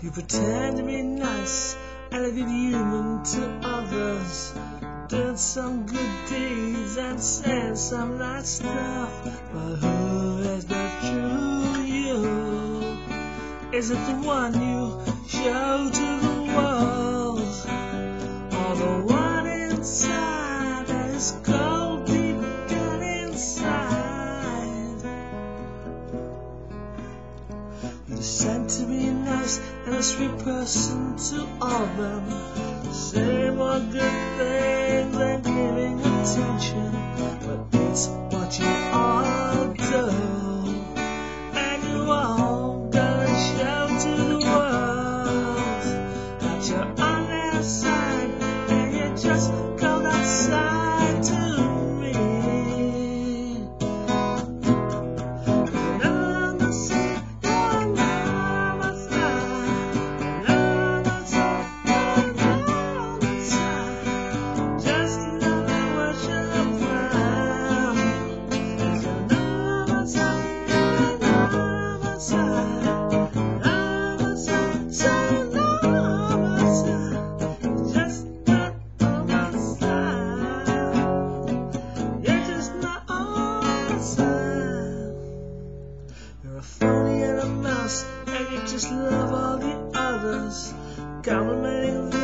You pretend to be nice and a good human to others. Doing some good deeds and saying some nice stuff. But who is the true you? Is it the one you show to the world? Or the one inside that is cold You said to be nice and a sweet person to all of them. Say more good things and giving attention, but it's what you all do. And you all gonna show to the world that you're on their side and you just You're a phony and a mouse, and you just love all the others. Them